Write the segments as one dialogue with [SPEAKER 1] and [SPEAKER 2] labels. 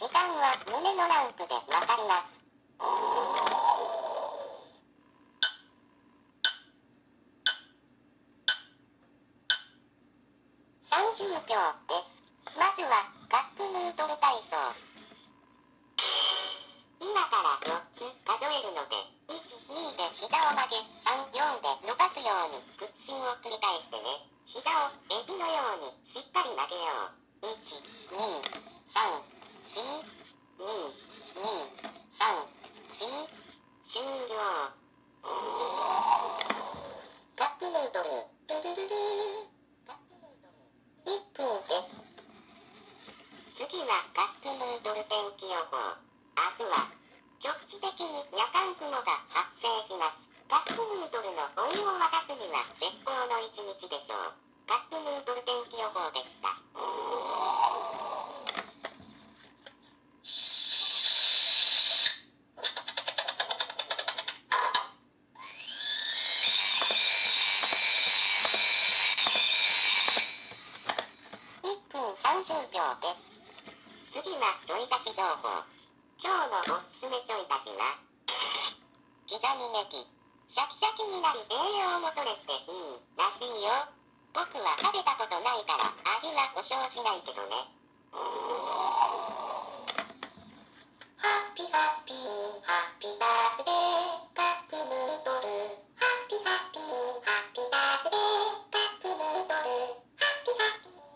[SPEAKER 1] 時間は胸のランプでわかります。30秒です。まずはカップヌードル体操。今から4つ数えるので、1、2で膝を曲げ、3、4で伸ばすように屈伸を繰り返してね。膝をエビのようにしっかり曲げよう。1、2、3、4、2、2、3、4、終了。カップヌードル、ルルルルー。カップヌードル、1分です。次はカップヌードル天気予報。明日は局地的に夜間雲が発生します。カップヌードルのお湯を沸かすには絶好の一日でしょう。カップヌードル天気予報でした。1分30秒です。次はちょい足し情報。今日のおすすめちょい足しは、刻みネギ。シャキシャキになり栄養も取れていいらしいよ。僕は食べたことないから味は保証しないけどね。ハッピーハッピーハッピーバースデーカップヌードルハッピーハッピーハッピーバースデーカップヌードルハッピーハッピー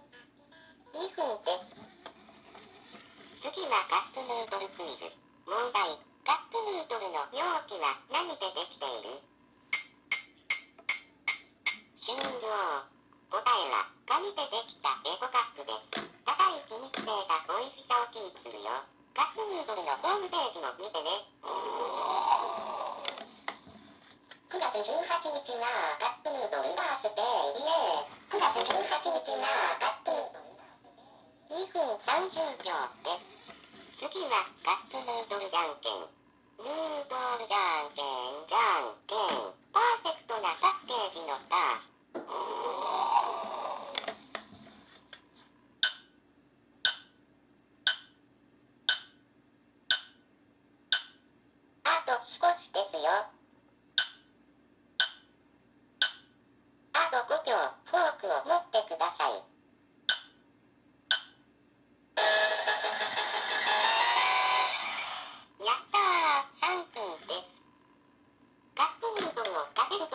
[SPEAKER 1] 2分です。次はカップヌードルクイズ。問題。カップヌードルの容器は何でできている終了。答えは紙でできたエコカップです。高い気密性が美味しさをキープするよ。カップヌードルのホームページも見てね。9月18日はカップヌードルバースデーイエー9月18日はカップヌードル2分30秒です。次はカップヌードルじゃんけん。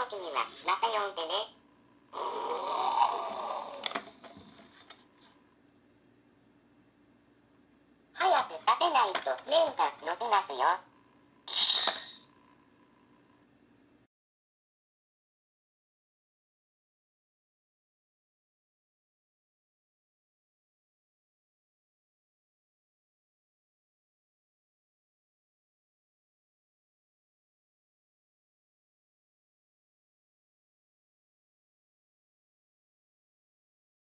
[SPEAKER 1] 時にはまた呼んでね。早く立てないと麺が伸びますよ。